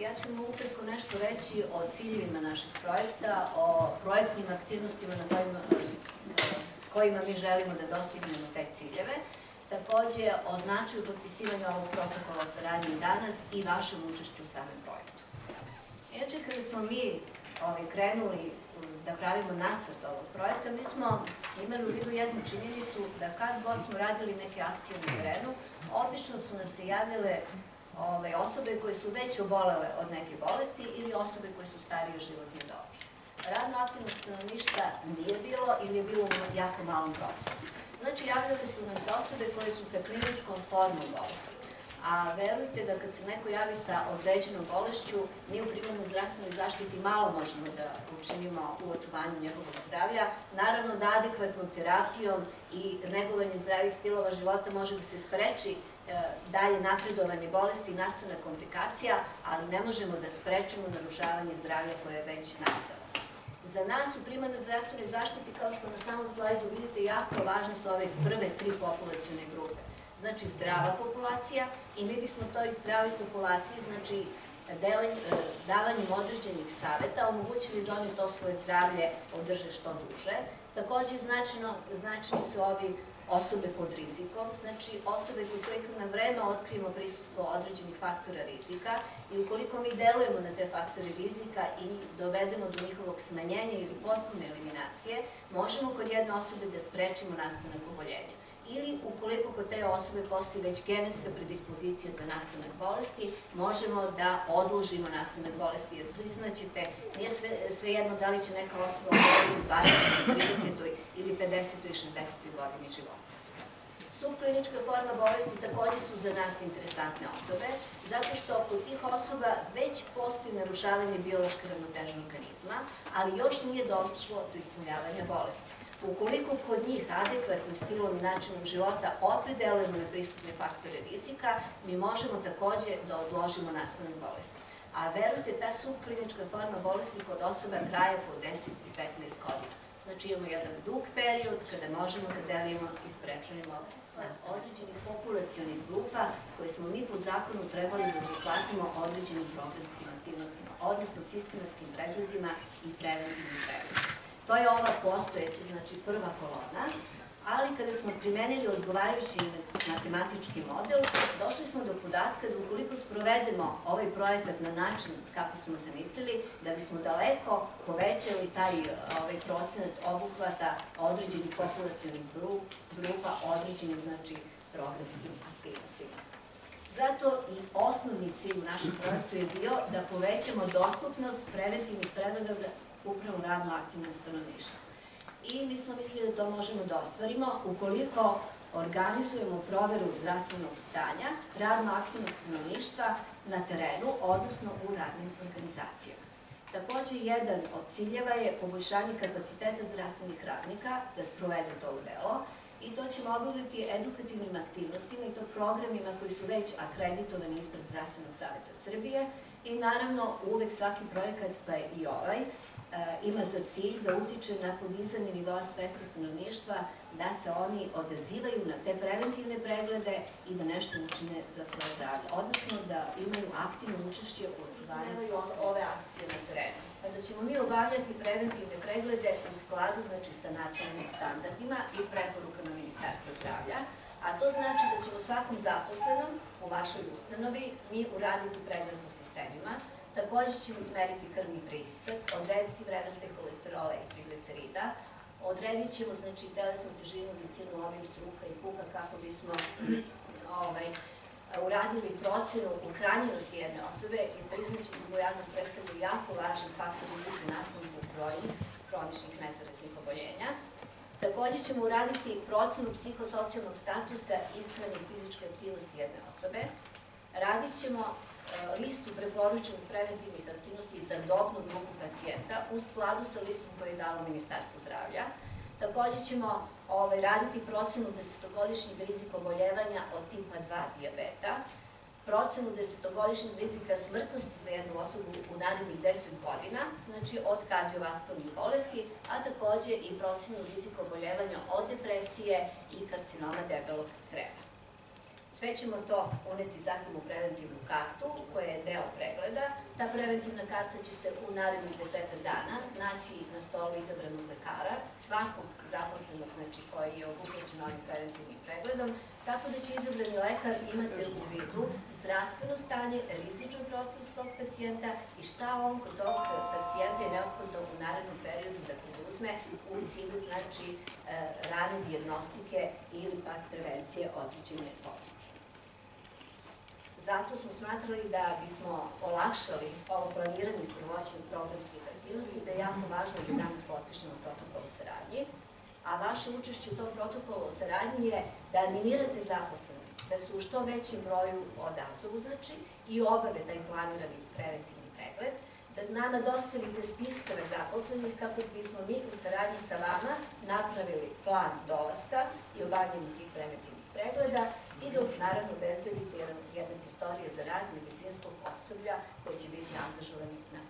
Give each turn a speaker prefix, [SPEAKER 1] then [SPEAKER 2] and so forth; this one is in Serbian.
[SPEAKER 1] Ja ću vam ukratko nešto reći o ciljevima našeg projekta, o projektnim aktivnostima na kojima, kojima mi želimo da dostignemo te ciljeve. Takođe, o značaju potpisivanja ovog protokola saradnje danas i vašem učešću u samom projektu. Inače, kada smo mi ovaj, krenuli da pravimo nacrt ovog projekta, mi smo imali u vidu jednu činjenicu da kad god smo radili neke akcije na terenu, obično su nam se javljale osobe koje su već obolele od neke bolesti ili osobe koje su starije životne dobi. Radno aktivnog stanovništa nije bilo ili je bilo u jako malom procentu. Znači, javljale su nam se osobe koje su sa kliničkom formom bolesti. A verujte da kad se neko javi sa određenom bolešću, mi u primarnoj zdravstvenoj zaštiti malo možemo da učinimo u očuvanju njegovog zdravlja. Naravno da adekvatnom terapijom i negovanjem zdravih stilova života može da se spreči dalje napredovanje bolesti i nastanak komplikacija, ali ne možemo da sprečimo narušavanje zdravlja koje je već nastalo. Za nas u primarnoj zdravstvenoj zaštiti, kao što na samom slajdu vidite, jako važne su ove prve tri populacijone grupe. Znači zdrava populacija i mi bismo toj zdravoj populaciji, znači e, davanjem određenih saveta omogućili da oni to svoje zdravlje održe što duže. Takođe značajno, značajni su ovi osobe pod rizikom, znači osobe kod kojih na vreme otkrijemo prisustvo određenih faktora rizika i ukoliko mi delujemo na te faktore rizika i dovedemo do njihovog smanjenja ili potpune eliminacije, možemo kod jedne osobe da sprečimo nastanak oboljenja ili ukoliko kod te osobe postoji već genetska predispozicija za nastanak bolesti, možemo da odložimo nastanak bolesti, jer priznaćete, nije sve, sve jedno da li će neka osoba u 20, 30 ili 50 i 60 godini života. Subklinička forma bolesti takođe su za nas interesantne osobe, zato što kod tih osoba već postoji narušavanje biološke ravnotežnog organizma, ali još nije došlo do ispunjavanja bolesti. Ukoliko kod njih adekvatnim stilom i načinom života opet delujemo na pristupne faktore rizika, mi možemo takođe da odložimo nastanak bolesti. A verujte, ta subklinička forma bolesti kod osoba traje po 10 i 15 godina. Znači imamo jedan dug period kada možemo da delimo i sprečujemo određenih populacijonih grupa koje smo mi po zakonu trebali da prihvatimo određenim programskim aktivnostima, odnosno sistematskim pregledima i preventivnim pregledima. To je ova postojeća, znači prva kolona, ali kada smo primenili odgovarajući matematički model, došli smo do podatka da ukoliko sprovedemo ovaj projekat na način kako smo se mislili, da bismo daleko povećali taj ovaj, procenat obuhvata određenih populacijonih grupa, određenih, znači, programskim aktivnostima. Zato i osnovni cilj u našem projektu je bio da povećamo dostupnost preventivnih pregleda upravo radno aktivnom stanovništvu i mi smo mislili da to možemo da ostvarimo ukoliko organizujemo proveru zdravstvenog stanja radno aktivnog stanovništva na terenu, odnosno u radnim organizacijama. Takođe, jedan od ciljeva je poboljšanje kapaciteta zdravstvenih radnika da sprovede to u delo i to ćemo obaviti edukativnim aktivnostima i to programima koji su već akreditovani ispred Zdravstvenog saveta Srbije i naravno uvek svaki projekat, pa i ovaj, ima za cilj da utiče na podizanje nivoa svesti stanovništva, da se oni odazivaju na te preventivne preglede i da nešto učine za svoje zdravlje, odnosno da imaju aktivno učešće u očuvanju ove akcije na terenu. Kada ćemo mi obavljati preventivne preglede u skladu znači, sa nacionalnim standardima i preporukama Ministarstva zdravlja, a to znači da ćemo svakom zaposlenom u vašoj ustanovi mi uraditi pregled u sistemima, Takođe ćemo izmeriti krvni pritisak, odrediti vrednosti holesterola i triglicerida, odredit ćemo znači, telesnu težinu, visinu, ovim struka i puka kako bismo ovaj, uradili procenu uhranjenosti jedne osobe i priznaći da bojazan predstavlja jako važan faktor rizika nastavnog brojnih kroničnih nezaraznih oboljenja. Takođe ćemo uraditi procenu psihosocijalnog statusa, ishrane i fizičke aktivnosti jedne osobe. Radit ćemo listu preporučenih preventivnih aktivnosti za dobnu grupu pacijenta u skladu sa listom koje je dalo Ministarstvo zdravlja. Takođe ćemo ovaj, raditi procenu desetogodišnjeg rizika oboljevanja od tipa 2 diabeta, procenu desetogodišnjeg rizika smrtnosti za jednu osobu u narednih 10 godina, znači od kardiovaskularnih bolesti, a takođe i procenu rizika oboljevanja od depresije i karcinoma debelog creva. Sve ćemo to uneti zatim u preventivnu kartu, koja je deo pregleda. Ta preventivna karta će se u narednih desetak dana naći na stolu izabranog lekara, svakog zaposlenog znači, koji je obuhvaćen ovim preventivnim pregledom, tako da će izabrani lekar imati u vidu zdravstveno stanje, rizičan profil svog pacijenta i šta on kod tog pacijenta je neophodno u narednom periodu da preduzme u cilju znači, e, rane diagnostike ili pak prevencije određene bolesti. Zato smo smatrali da bismo olakšali ovo planiranje i sprovođenje programskih aktivnosti, da je jako važno da danas potpišemo protokol o saradnji, a vaše učešće u tom protokolu o saradnji je da animirate zaposlene, da se u što većem broju odazovu, znači, i obave taj planirani preventivni pregled, da nama dostavite spiskove zaposlenih kako bismo mi u saradnji sa vama napravili plan dolaska i obavljanje tih preventivnih pregleda i da naravno obezbedite jedne prostorije za rad medicinskog osoblja koji će biti angažovani na